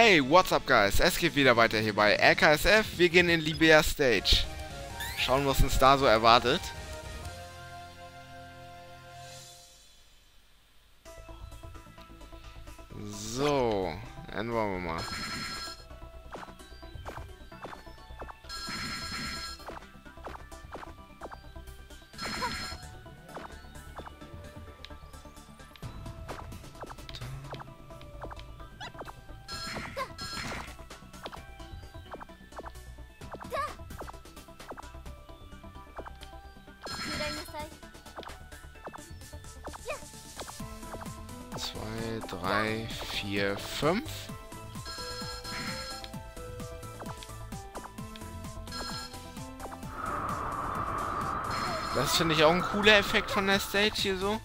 Hey, what's up guys? Es geht wieder weiter hier bei RKSF. Wir gehen in Libya Stage. Schauen, was uns da so erwartet. So, dann wollen wir mal. Zwei, drei, vier, fünf. Das finde ich auch ein cooler Effekt von der Stage hier so.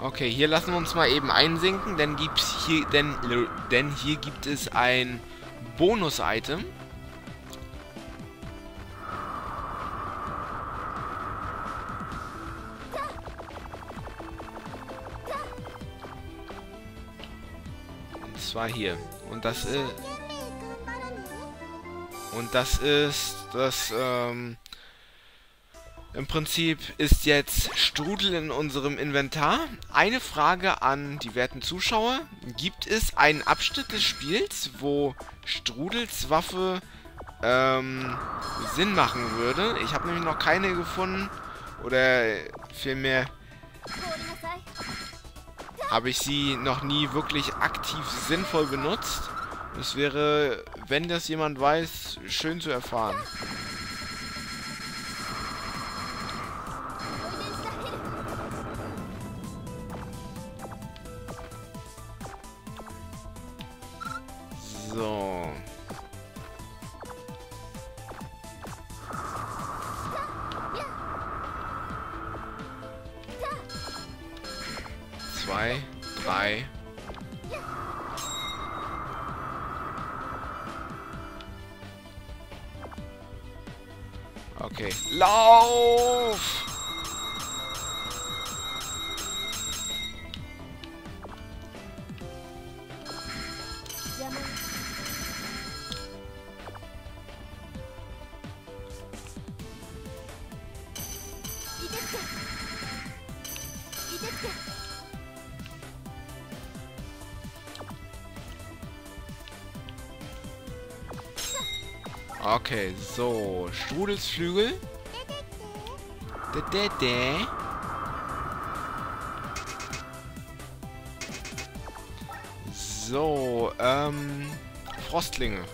Okay, hier lassen wir uns mal eben einsinken, denn gibt's hier, denn, denn hier gibt es ein Bonus-Item. Zwar hier. Und das ist... Und das ist das, ähm... Im Prinzip ist jetzt Strudel in unserem Inventar. Eine Frage an die werten Zuschauer. Gibt es einen Abschnitt des Spiels, wo Strudels Waffe ähm, Sinn machen würde? Ich habe nämlich noch keine gefunden. Oder vielmehr habe ich sie noch nie wirklich aktiv sinnvoll benutzt. Es wäre, wenn das jemand weiß, schön zu erfahren. Zwei, drei. Okay. Lauf! Okay, so. Strudelsflügel. Dä, dä, dä. So, ähm... Frostlinge.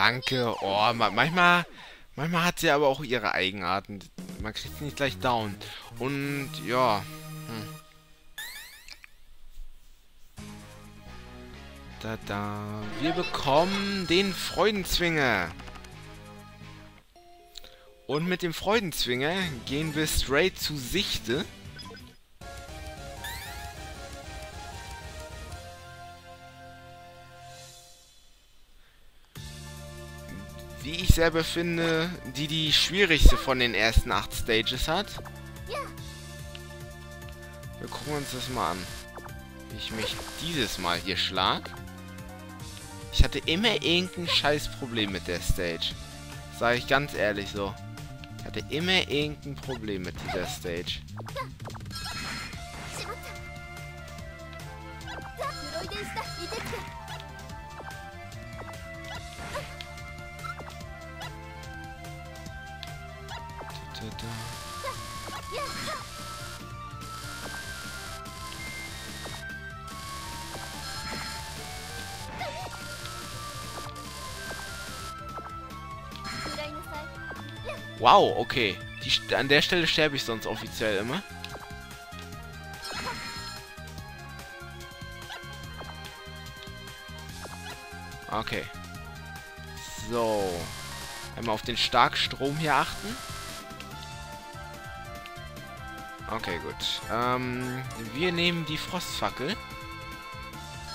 Danke. Oh, ma manchmal... Manchmal hat sie aber auch ihre Eigenarten. Man kriegt sie nicht gleich down. Und, ja... Hm. Da, da. Wir bekommen den Freudenzwinger. Und mit dem Freudenzwinger gehen wir straight zu Sichte. Wie ich selber finde, die die schwierigste von den ersten acht Stages hat. Wir gucken uns das mal an. Wie ich mich dieses Mal hier schlag. Ich hatte immer irgendein scheiß Problem mit der Stage. Sage ich ganz ehrlich so. Ich hatte immer irgendein Problem mit dieser Stage. Wow, okay. Die, an der Stelle sterbe ich sonst offiziell immer. Okay. So. Einmal auf den Starkstrom hier achten. Okay, gut. Ähm, wir nehmen die Frostfackel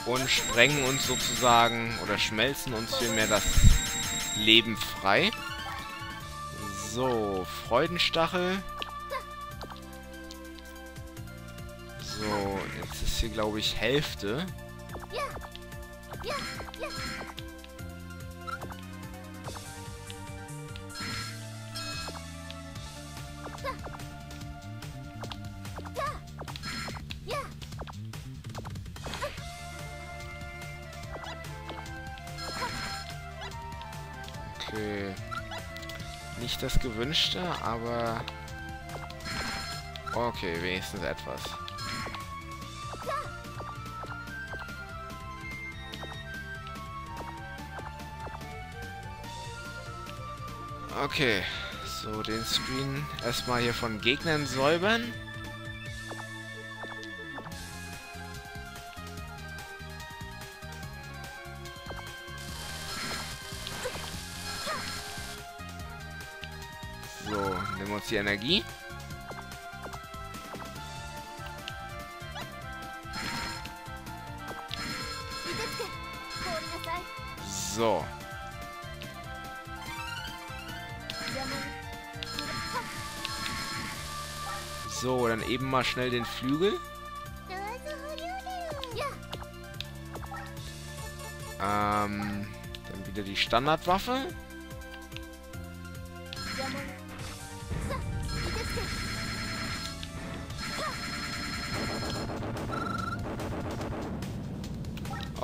und sprengen uns sozusagen oder schmelzen uns vielmehr das Leben frei. So, Freudenstachel. So, jetzt ist hier, glaube ich, Hälfte. Okay. Nicht das gewünschte, aber... Okay, wenigstens etwas. Okay, so den Screen erstmal hier von Gegnern säubern. Uns die Energie. So. So, dann eben mal schnell den Flügel. Ähm, dann wieder die Standardwaffe.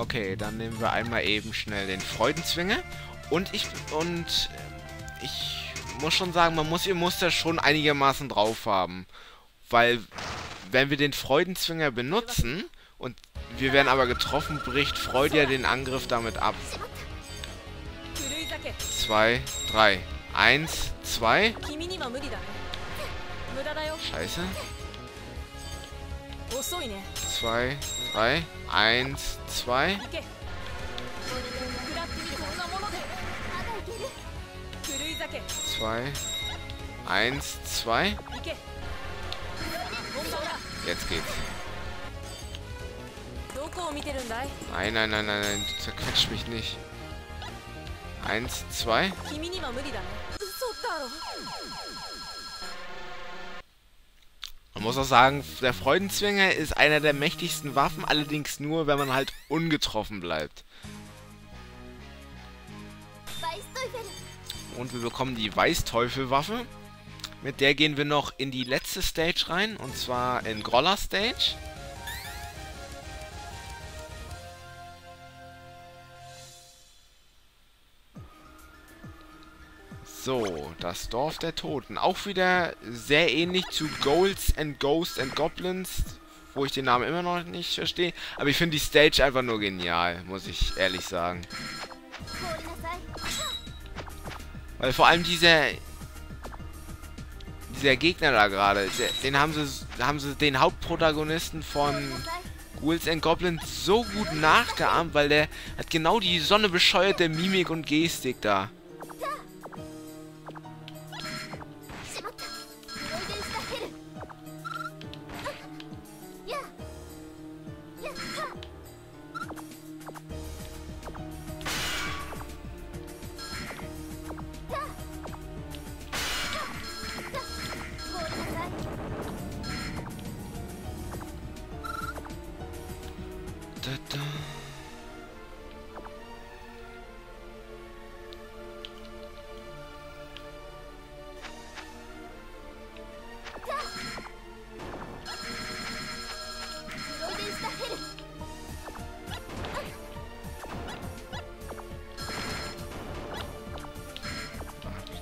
Okay, dann nehmen wir einmal eben schnell den Freudenzwinger. Und ich und äh, ich muss schon sagen, man muss ihr Muster schon einigermaßen drauf haben. Weil, wenn wir den Freudenzwinger benutzen und wir werden aber getroffen, bricht Freud ja den Angriff damit ab. Zwei, drei. Eins, zwei. Scheiße. Zwei, drei. Eins, zwei. Zwei. Eins, zwei. Jetzt geht's. Nein, nein, nein, nein, nein. Du zerquetscht mich nicht. Eins, zwei. Man muss auch sagen, der Freudenzwinger ist einer der mächtigsten Waffen, allerdings nur, wenn man halt ungetroffen bleibt. Und wir bekommen die Weißteufelwaffe. Mit der gehen wir noch in die letzte Stage rein, und zwar in Groller Stage. So, das Dorf der Toten. Auch wieder sehr ähnlich zu Golds and Ghosts and Goblins, wo ich den Namen immer noch nicht verstehe. Aber ich finde die Stage einfach nur genial, muss ich ehrlich sagen. Weil vor allem dieser dieser Gegner da gerade, den haben sie haben sie den Hauptprotagonisten von Ghouls and Goblins so gut nachgeahmt, weil der hat genau die Sonne bescheuerte Mimik und Gestik. Da,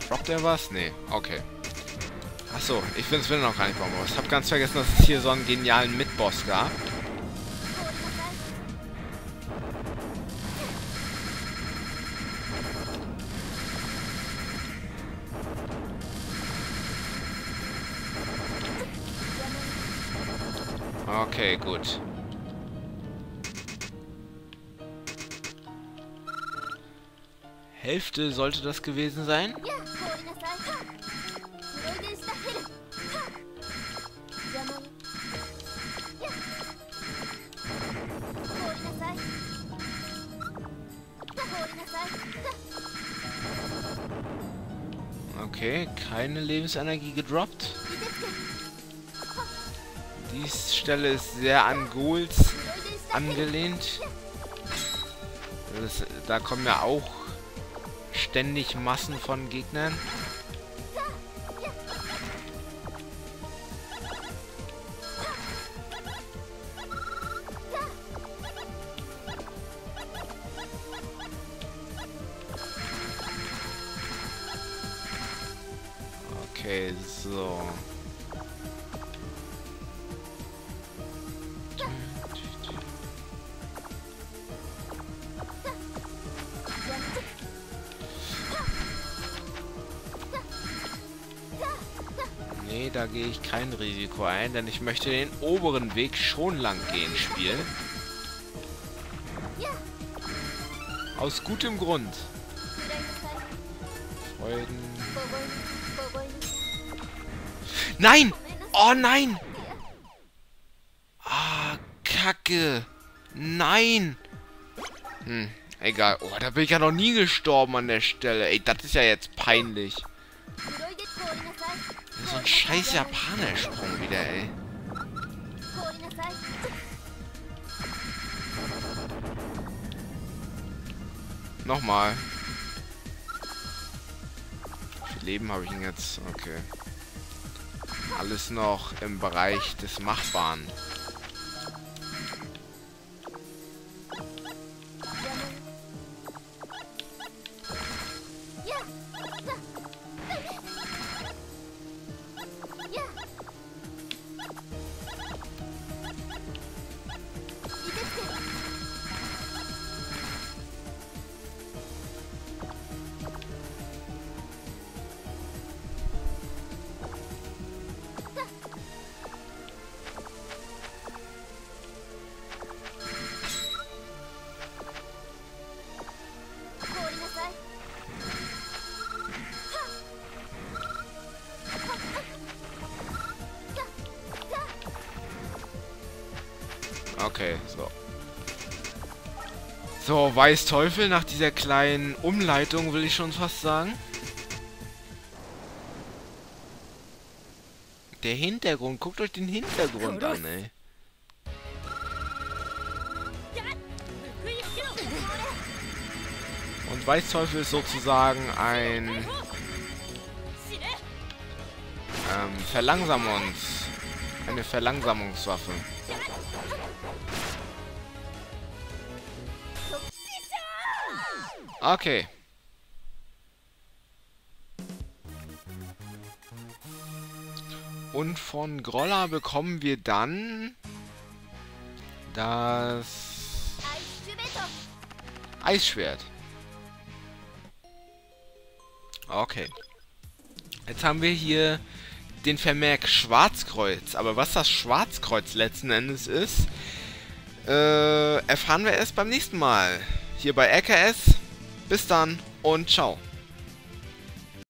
Droppt er was? Nee, okay. Achso, ich finde es will noch gar nicht bauen. Ich habe ganz vergessen, dass es hier so einen genialen Mitboss gab. Okay, gut. Hälfte sollte das gewesen sein. Okay, keine Lebensenergie gedroppt. Die Stelle ist sehr an Ghouls angelehnt. Das, da kommen ja auch ständig Massen von Gegnern. Okay, so. da gehe ich kein Risiko ein, denn ich möchte den oberen Weg schon lang gehen spielen. Aus gutem Grund. Freuden. Nein! Oh nein! Ah, Kacke. Nein! Hm, egal. Oh, da bin ich ja noch nie gestorben an der Stelle. Ey, das ist ja jetzt peinlich scheiß Japanersprung wieder, ey. Nochmal. Wie viel Leben habe ich denn jetzt? Okay. Alles noch im Bereich des Machbaren. Okay, so. So, Weißteufel nach dieser kleinen Umleitung, will ich schon fast sagen. Der Hintergrund, guckt euch den Hintergrund an, ey. Und Weißteufel ist sozusagen ein ähm, Verlangsamungs... Eine Verlangsamungswaffe. Okay. Und von Grolla bekommen wir dann das Eisschwert. Okay. Jetzt haben wir hier den Vermerk Schwarzkreuz. Aber was das Schwarzkreuz letzten Endes ist, äh, erfahren wir erst beim nächsten Mal. Hier bei RKS bis dann und ciao.